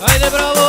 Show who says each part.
Speaker 1: Haydi bravo